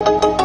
you